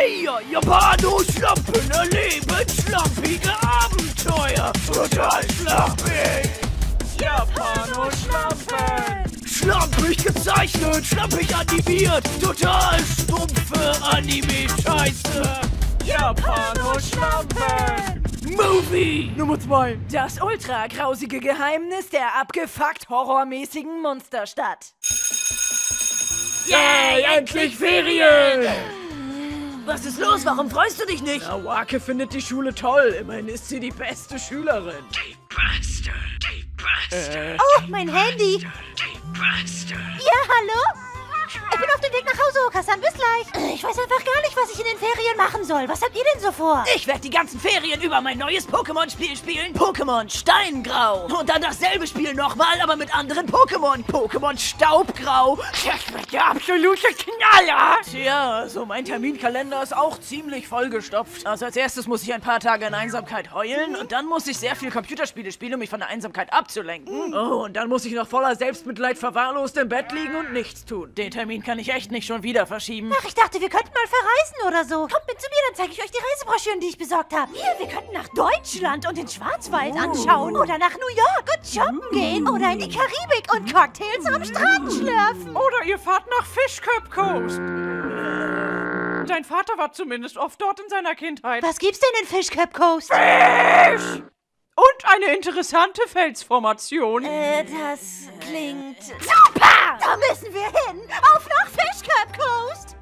Näher, Japano-Schlampen erleben schlampige Abenteuer. Total schlampig. Japano-Schlampen! Schlampig gezeichnet, schlampig animiert. Total stumpfe Anime-Scheiße. Japano-Schlampen! Movie. Nummer zwei. Das ultra grausige Geheimnis der abgefuckt horrormäßigen Monsterstadt. Yay, endlich Ferien. Was ist los? Warum freust du dich nicht? Ja, Wake findet die Schule toll. Immerhin ist sie die beste Schülerin. Die Beste, die Beste, Oh, mein Handy. die Beste. Ja, hallo? Ich bin auf dem Weg nach Hause, Okasan. Bis gleich. Ich weiß einfach gar nicht, was ich in den Ferien machen soll. Was habt ihr denn so vor? Ich werde die ganzen Ferien über mein neues Pokémon-Spiel spielen. Pokémon Steingrau. Und dann dasselbe Spiel nochmal, aber mit anderen Pokémon. Pokémon Staubgrau. Das wird der absolute Knaller. Tja, also mein Terminkalender ist auch ziemlich vollgestopft. Also als erstes muss ich ein paar Tage in Einsamkeit heulen und dann muss ich sehr viel Computerspiele spielen, um mich von der Einsamkeit abzulenken. Oh, und dann muss ich noch voller Selbstmitleid verwahrlost im Bett liegen und nichts tun. Den Termin kann ich echt nicht schon wieder verschieben. Ach, ich dachte, wir könnten mal verreisen oder so. Kommt mit zu mir, dann zeige ich euch die Reisebroschüren, die ich besorgt habe. Hier, wir könnten nach Deutschland und den Schwarzwald anschauen. Oder nach New York und shoppen gehen. Oder in die Karibik und Cocktails am Strand schlürfen. Oder ihr fahrt nach Fishcup Coast. Dein Vater war zumindest oft dort in seiner Kindheit. Was gibt's denn in Fishcap Coast? Und eine interessante Felsformation. Äh, das klingt... Super! Da müssen wir hin! Auf nach Fishcap Coast!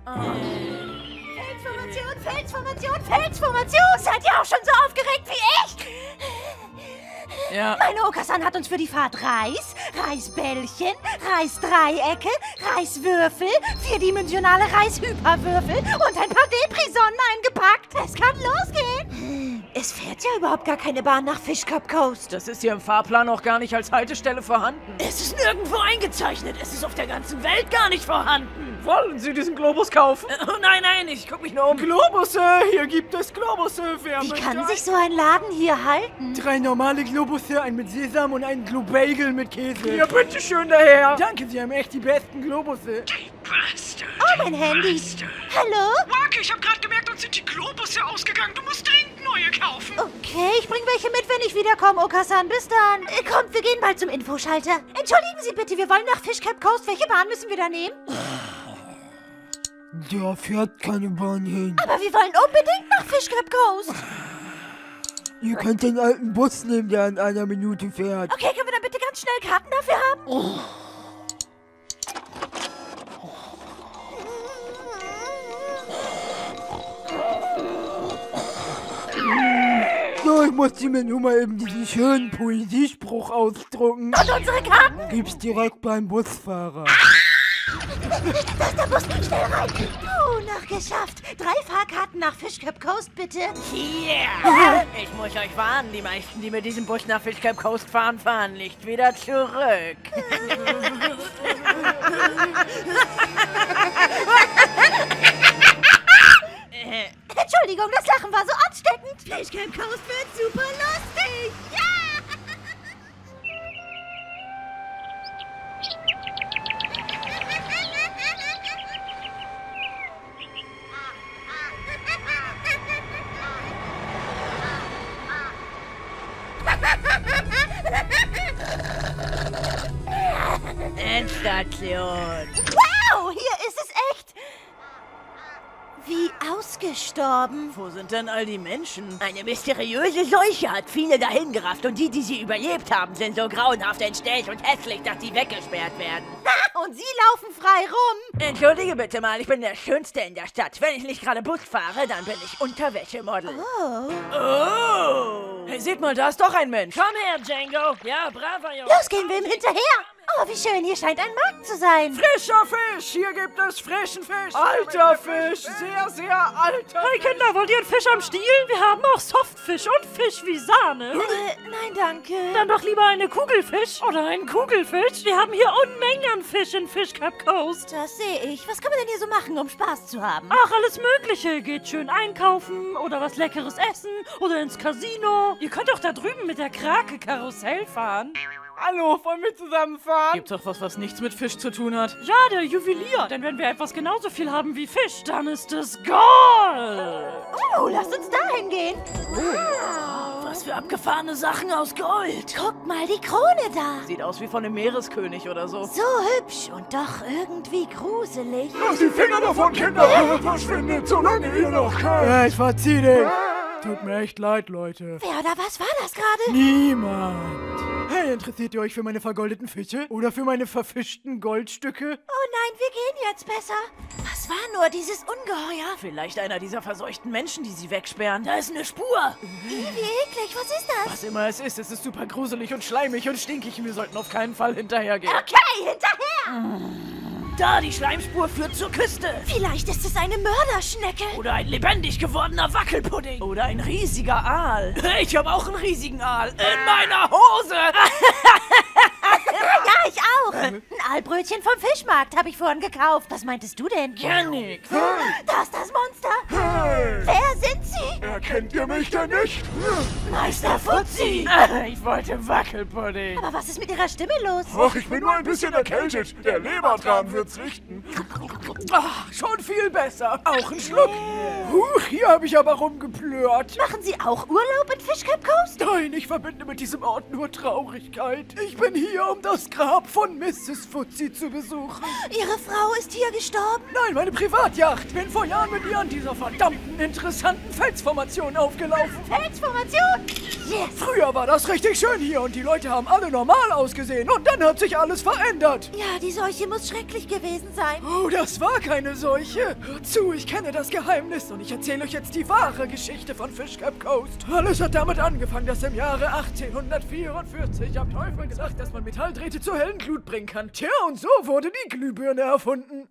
Felsformation, Felsformation, Felsformation! Seid ihr auch schon so aufgeregt wie ich? Ja. Meine Okasan hat uns für die Fahrt Reis, Reisbällchen, Reisdreiecke, Reiswürfel, vierdimensionale Reishyperwürfel und ein paar Depri-Sonnen eingepackt. Es kann losgehen. Es fährt ja überhaupt gar keine Bahn nach Fishcup Coast. Das ist hier im Fahrplan auch gar nicht als Haltestelle vorhanden. Es ist nirgendwo eingezeichnet. Es ist auf der ganzen Welt gar nicht vorhanden. Wollen Sie diesen Globus kaufen? Oh nein, nein, ich guck mich nur um. Globusse! Hier gibt es Globusse! Wer Wie kann ein- sich so ein Laden hier halten? Drei normale Globusse, ein mit Sesam und ein Globagel mit Käse. Ja, bitteschön daher! Danke, Sie haben echt die besten Globusse. Oh, mein Handy. Hallo? Wake, ich habe gerade gemerkt, uns sind die Globusse ausgegangen. Du musst dringend neue kaufen. Okay, ich bring welche mit, wenn ich wiederkomme, Okasan. Bis dann. Äh, kommt, wir gehen bald zum Infoschalter. Entschuldigen Sie bitte, wir wollen nach Fishcap Coast. Welche Bahn müssen wir da nehmen? Da fährt keine Bahn hin. Aber wir wollen unbedingt nach Fishcap Coast. Ihr könnt den alten Bus nehmen, der in einer Minute fährt. Okay, können wir dann bitte ganz schnell Karten dafür haben? So, ich musste mir nur mal eben diesen schönen Poesiespruch ausdrucken. Und unsere Karten? Gib's direkt beim Busfahrer. Da ist der Bus. Schnell rein. Oh, nachgeschafft. Drei Fahrkarten nach Fishcap Coast, bitte. Yeah! Ich muss euch warnen, die meisten, die mit diesem Bus nach Fishcap Coast fahren, fahren nicht wieder zurück. Entschuldigung, das Lachen war so ansteckend. Fishcap Coast wird super lustig. Ja! Endstation. Wow, hier ist es echt. Wie ausgestorben. Wo sind denn all die Menschen? Eine mysteriöse Seuche hat viele dahingerafft und die, die sie überlebt haben, sind so grauenhaft entstellt und hässlich, dass sie weggesperrt werden. Und Sie laufen frei rum. Entschuldige bitte mal, ich bin der Schönste in der Stadt. Wenn ich nicht gerade Bus fahre, dann bin ich Unterwäschemodel. Oh. Oh! Hey, seht mal, da ist doch ein Mensch. Komm her, Django. Ja, braver Junge. Los, gehen wir ihm hinterher. Oh, wie schön, hier scheint ein Markt zu sein. Frischer Fisch! Hier gibt es frischen Fisch! Alter Fisch! Sehr, sehr alter Hey Kinder, wollt ihr einen Fisch am Stiel? Wir haben auch Softfisch und Fisch wie Sahne. Äh, nein, danke. Dann doch lieber eine Kugelfisch oder einen Kugelfisch. Wir haben hier Unmengen an Fisch in Fishcap Coast. Das sehe ich. Was kann man denn hier so machen, um Spaß zu haben? Ach, alles Mögliche. Geht schön einkaufen oder was Leckeres essen oder ins Casino. Ihr könnt doch da drüben mit der Krake Karussell fahren. Hallo, wollen wir zusammenfahren? Gibt's doch was, was nichts mit Fisch zu tun hat? Ja, der Juwelier. Denn wenn wir etwas genauso viel haben wie Fisch, dann ist es Gold. Oh, lasst uns da hingehen. Was für abgefahrene Sachen aus Gold. Guck mal, die Krone da. Sieht aus wie von einem Meereskönig oder so. So hübsch und doch irgendwie gruselig. Lass die Finger davon, Kinder! Verschwindet, solange ihr noch könnt! Ja, ich verzieh dich. Tut mir echt leid, Leute. Wer oder was war das gerade? Niemand. Interessiert ihr euch für meine vergoldeten Fische? Oder für meine verfischten Goldstücke? Oh nein, wir gehen jetzt besser. Was war nur dieses Ungeheuer? Vielleicht einer dieser verseuchten Menschen, die sie wegsperren. Da ist eine Spur. Wie eklig, was ist das? Was immer es ist, es ist super gruselig und schleimig und stinkig. Wir sollten auf keinen Fall hinterhergehen. Okay, hinterher! Da, die Schleimspur führt zur Küste. Vielleicht ist es eine Mörderschnecke. Oder ein lebendig gewordener Wackelpudding. Oder ein riesiger Aal. Ich habe auch einen riesigen Aal. In meiner Hose. Ein Aalbrötchen vom Fischmarkt habe ich vorhin gekauft. Was meintest du denn? Gar nix. Da ist das Monster. Hey! Wer sind Sie? Erkennt ihr mich denn nicht? Meister Fuzzi. Ich wollte Wackelpudding. Aber was ist mit Ihrer Stimme los? Ach, ich bin nur ein bisschen erkältet. Der Lebertran wird's richten. Ach, schon viel besser. Auch ein Schluck. Huch, hier habe ich aber rumgeplört. Machen Sie auch Urlaub in Fishcap Coast? Nein, ich verbinde mit diesem Ort nur Traurigkeit. Ich bin hier, um das Grab von Mrs. Fuzzy zu besuchen. Ihre Frau ist hier gestorben? Nein, meine Privatjacht. Bin vor Jahren mit ihr an dieser verdammten interessanten Felsformation aufgelaufen. Felsformation? Yes. Früher war das richtig schön hier und die Leute haben alle normal ausgesehen und dann hat sich alles verändert. Ja, die Seuche muss schrecklich gewesen sein. Oh, das war keine Seuche. Hört zu, ich kenne das Geheimnis und ich erzähle euch jetzt die wahre Geschichte von Fishcap Coast. Alles hat damit angefangen, dass im Jahre 1844 am Teufel gesagt, dass man Metalldrähte zur hellen Glut bringen kann. Tja, und so wurde die Glühbirne erfunden.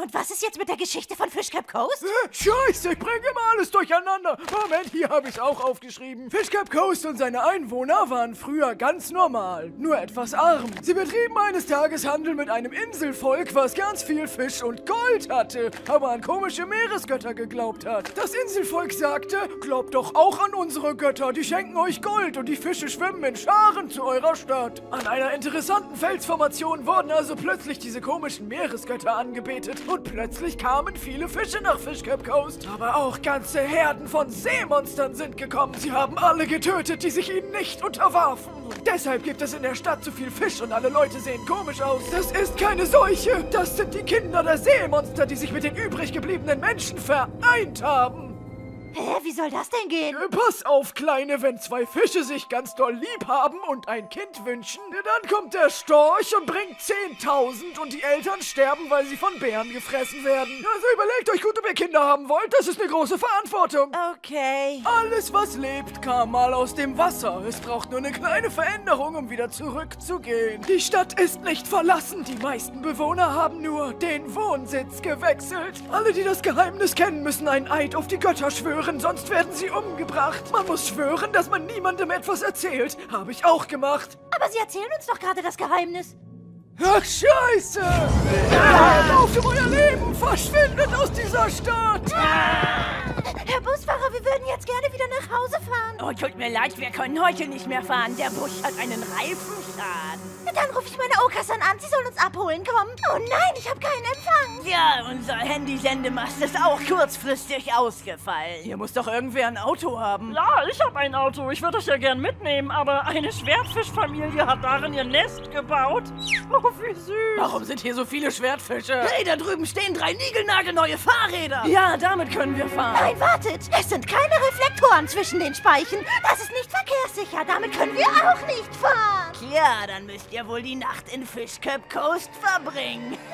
Und was ist jetzt mit der Geschichte von Fishcap Coast? Äh, Scheiße, ich bringe immer alles durcheinander. Moment, hier habe ich es auch aufgeschrieben. Fishcap Coast und seine Einwohner waren früher ganz normal, nur etwas arm. Sie betrieben eines Tages Handel mit einem Inselvolk, was ganz viel Fisch und Gold hatte, aber an komische Meeresgötter geglaubt hat. Das Inselvolk sagte, glaubt doch auch an unsere Götter, die schenken euch Gold und die Fische schwimmen in Scharen zu eurer Stadt. An einer interessanten Felsformation wurden also plötzlich diese komischen Meeresgötter angebetet und plötzlich kamen viele Fische nach Fishcap Coast. Aber auch ganze Herden von Seemonstern sind gekommen. Sie haben alle getötet, die sich ihnen nicht unterwarfen. Deshalb gibt es in der Stadt zu viel Fisch und alle Leute sehen komisch aus. Das ist keine Seuche. Das sind die Kinder der Seemonster, die sich mit den übrig gebliebenen Menschen vereint haben. Hä, wie soll das denn gehen? Äh, Pass auf, Kleine, wenn zwei Fische sich ganz doll lieb haben und ein Kind wünschen, dann kommt der Storch und bringt 10.000 und die Eltern sterben, weil sie von Bären gefressen werden. Also überlegt euch gut, ob ihr Kinder haben wollt, das ist eine große Verantwortung. Okay. Alles, was lebt, kam mal aus dem Wasser. Es braucht nur eine kleine Veränderung, um wieder zurückzugehen. Die Stadt ist nicht verlassen. Die meisten Bewohner haben nur den Wohnsitz gewechselt. Alle, die das Geheimnis kennen, müssen einen Eid auf die Götter schwören, sonst werden sie umgebracht. Man muss schwören, dass man niemandem etwas erzählt. Habe ich auch gemacht. Aber Sie erzählen uns doch gerade das Geheimnis. Ach, Scheiße! Lauft um euer Leben! Verschwindet aus dieser Stadt! Herr Busfahrer, wir würden jetzt gerne wieder nach Hause fahren. Oh, tut mir leid, wir können heute nicht mehr fahren. Der Bus hat einen Reifenschaden. Dann rufe ich meine Okas-An an, sie sollen uns abholen kommen. Oh nein, ich habe keinen Empfang. Ja, unser Handysendemast ist auch kurzfristig ausgefallen. Hier muss doch irgendwer ein Auto haben. Ja, ich habe ein Auto. Ich würde euch ja gern mitnehmen, aber eine Schwertfischfamilie hat darin ihr Nest gebaut. Oh, wie süß. Warum sind hier so viele Schwertfische? Hey, da drüben stehen drei niegelnagelneue Fahrräder. Ja, damit können wir fahren. Nein, wartet. Es sind keine Reflektoren zwischen den Speichen. Das ist nicht verkehrssicher. Damit können wir auch nicht fahren. Ja, dann müsst ihr wohl die Nacht in Fishcap Coast verbringen.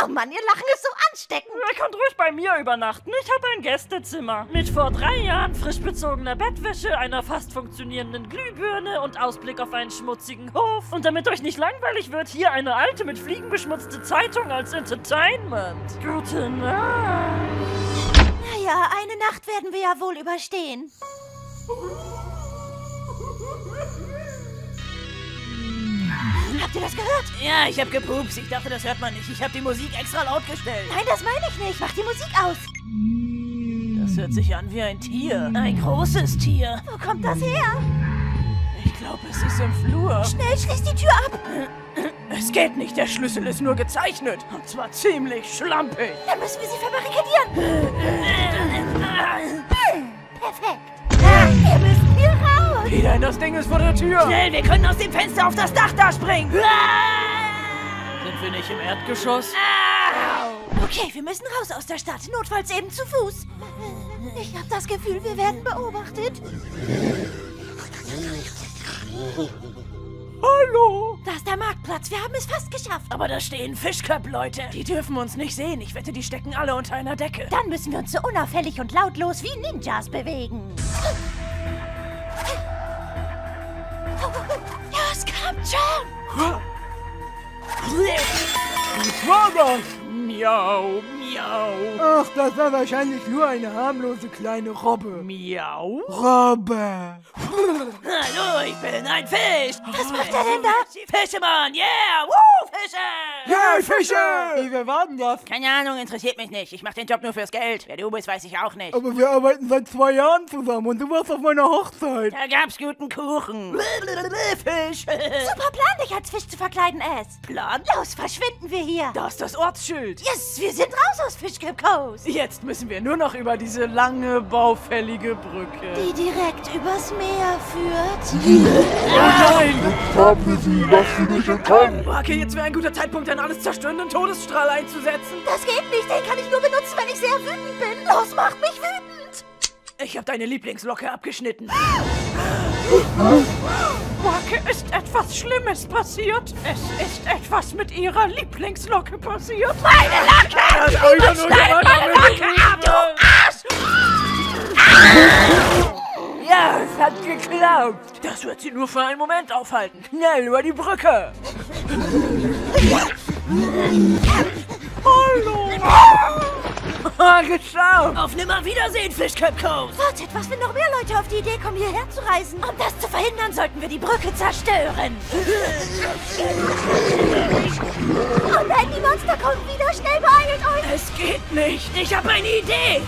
Oh Mann, ihr Lachen ist so ansteckend. Ihr könnt ruhig bei mir übernachten. Ich habe ein Gästezimmer. Mit vor drei Jahren frisch bezogener Bettwäsche, einer fast funktionierenden Glühbirne und Ausblick auf einen schmutzigen Hof. Und damit euch nicht langweilig wird, hier eine alte mit Fliegen beschmutzte Zeitung als Entertainment. Gute Nacht. Naja, eine Nacht werden wir ja wohl überstehen. Ihr das gehört? Ja, ich hab gepupst. Ich dachte, das hört man nicht. Ich hab die Musik extra laut gestellt. Nein, das meine ich nicht. Mach die Musik aus. Das hört sich an wie ein Tier. Ein großes Tier. Wo kommt das her? Ich glaube, es ist im Flur. Schnell, schließ die Tür ab. Es geht nicht, der Schlüssel ist nur gezeichnet. Und zwar ziemlich schlampig. Dann müssen wir sie verbarrikadieren. Perfekt. Wieder, das Ding ist vor der Tür. Schnell, wir können aus dem Fenster auf das Dach da springen. Sind wir nicht im Erdgeschoss? Okay, wir müssen raus aus der Stadt. Notfalls eben zu Fuß. Ich habe das Gefühl, wir werden beobachtet. Hallo. Da ist der Marktplatz. Wir haben es fast geschafft. Aber da stehen Fischköpp-Leute. Die dürfen uns nicht sehen. Ich wette, die stecken alle unter einer Decke. Dann müssen wir uns so unauffällig und lautlos wie Ninjas bewegen. Es kommt schon. Was war das? Miau, Ach, das war wahrscheinlich nur eine harmlose kleine Robbe. miau. Robbe. Hallo, ich bin ein Fisch. Was macht er denn da? Fischemann, yeah, woo, Fische. Ja, Fische! Hey, wer war denn das? Keine Ahnung, interessiert mich nicht. Ich mach den Job nur fürs Geld. Wer du bist, weiß ich auch nicht. Aber wir arbeiten seit zwei Jahren zusammen und du warst auf meiner Hochzeit. Da gab's guten Kuchen. Fisch. Super Plan, dich als Fisch zu verkleiden, S. Plan? Los, verschwinden wir hier. Da ist das Ortsschild. Yes, wir sind raus aus Coast. Jetzt müssen wir nur noch über diese lange, baufällige Brücke. Die direkt übers Meer führt. Nein! Haben wir sie, lass sie nicht entkommen. Okay, jetzt wäre ein guter Zeitpunkt, einen alles zerstörenden Todesstrahl einzusetzen. Das geht nicht, den kann ich nur benutzen, wenn ich sehr wütend bin. Los, mach mich wütend. Ich habe deine Lieblingslocke abgeschnitten. Wake, ist etwas Schlimmes passiert? Es ist etwas mit ihrer Lieblingslocke passiert. Meine Lacke! Schneid meine Lacke ab, du Ja, es hat geklappt. Das wird sie nur für einen Moment aufhalten. Schnell über die Brücke. Hallo. Geschafft. Auf Nimmerwiedersehen, Fischköp Coast. Wartet, was wenn noch mehr Leute auf die Idee kommen, hierher zu reisen? Um das zu verhindern, sollten wir die Brücke zerstören. Oh nein, die Monster kommen wieder. Schnell beeilt euch. Es geht nicht. Ich habe eine Idee.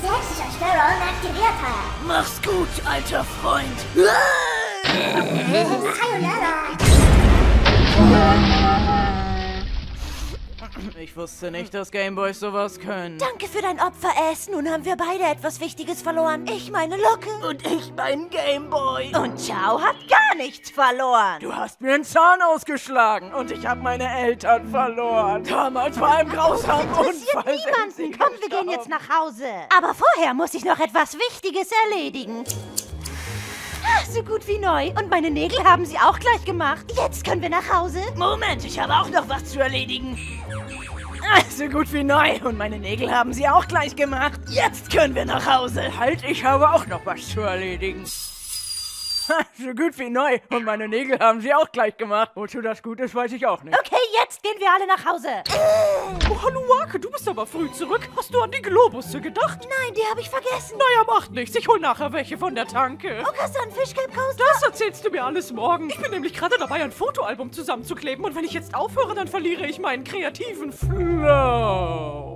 Selbstzerstörung aktivierter. Mach's gut, alter Freund. Ich wusste nicht, dass Gameboys sowas können. Danke für dein Opfer, S. Nun haben wir beide etwas Wichtiges verloren. Ich meine Locke. Und ich mein Gameboy. Und Ciao hat gar nichts verloren. Du hast mir einen Zahn ausgeschlagen und ich habe meine Eltern verloren. Damals einem grausamen Interessiert Unfall. niemanden. Komm, wir gehen jetzt nach Hause. Aber vorher muss ich noch etwas Wichtiges erledigen. Ah, So gut wie neu. Und meine Nägel haben sie auch gleich gemacht. Jetzt können wir nach Hause. Moment, ich habe auch noch was zu erledigen. Ah, So gut wie neu. Und meine Nägel haben sie auch gleich gemacht. Jetzt können wir nach Hause. Halt, ich habe auch noch was zu erledigen. So gut wie neu. Und meine Nägel haben sie auch gleich gemacht. Wozu das gut ist, weiß ich auch nicht. Okay, jetzt gehen wir alle nach Hause. Oh, hallo Wake, du bist aber früh zurück. Hast du an die Globusse gedacht? Nein, die habe ich vergessen. Naja, macht nichts. Ich hol nachher welche von der Tanke. Okasan Fischcamp Coast. Das erzählst du mir alles morgen. Ich bin nämlich gerade dabei, ein Fotoalbum zusammenzukleben. Und wenn ich jetzt aufhöre, dann verliere ich meinen kreativen Flow.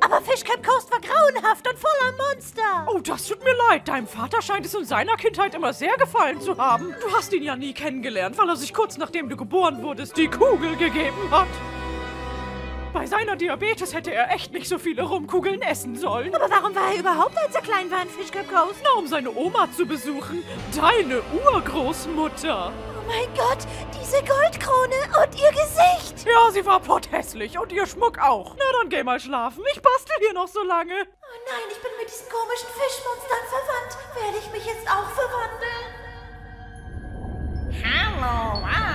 Aber Fischcamp Coast war grauenhaft und voller Monster. Oh, das tut mir leid. Deinem Vater scheint es in seiner Kindheit immer sehr gefallen zu haben. Du hast ihn ja nie kennengelernt, weil er sich kurz nachdem du geboren wurdest die Kugel gegeben hat. Bei seiner Diabetes hätte er echt nicht so viele Rumkugeln essen sollen. Aber warum war er überhaupt, als er klein war in Fischcamp Coast? Na, um seine Oma zu besuchen. Deine Urgroßmutter. Oh mein Gott, diese Goldkrone und ihr Gesicht. Ja, sie war potthässlich und ihr Schmuck auch. Na, dann geh mal schlafen. Ich bastel hier noch so lange. Oh nein, ich bin mit diesen komischen Fischmonstern verwandt. Werde ich mich jetzt auch verwandeln? Hallo, Wake.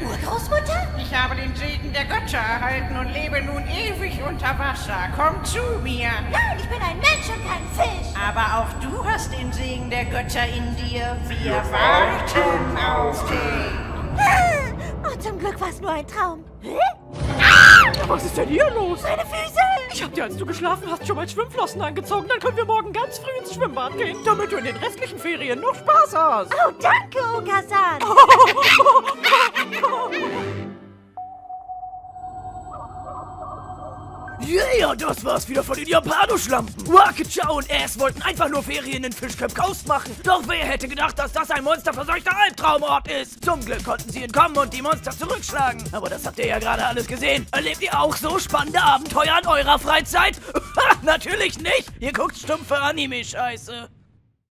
Urgroßmutter? Ich habe den Segen der Götter erhalten und lebe nun ewig unter Wasser. Komm zu mir. Nein, ich bin ein Mensch und kein Fisch. Aber auch du hast den Segen der Götter in dir. Wir warten auf dich. Oh, zum Glück war es nur ein Traum. Hä? Was ist denn hier los? Meine Füße! Ich hab dir, als du geschlafen hast, schon mal Schwimmflossen angezogen. Dann können wir morgen ganz früh ins Schwimmbad gehen, damit du in den restlichen Ferien noch Spaß hast. Oh, danke, Okasan. Yeah, das war's wieder von den Japanoschlampen. Wakicha und Ass wollten einfach nur Ferien in Fischköp Coast machen. Doch wer hätte gedacht, dass das ein monsterverseuchter Albtraumort ist? Zum Glück konnten sie entkommen und die Monster zurückschlagen. Aber das habt ihr ja gerade alles gesehen. Erlebt ihr auch so spannende Abenteuer in eurer Freizeit? Natürlich nicht. Ihr guckt stumpfe Anime-Scheiße.